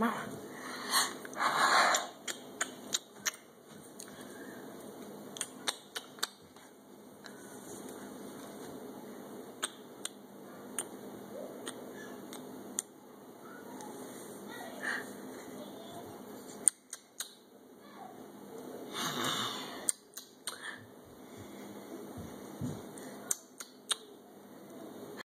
Mara.